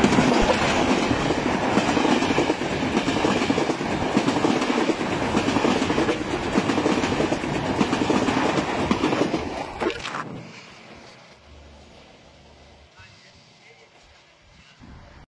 Yeah.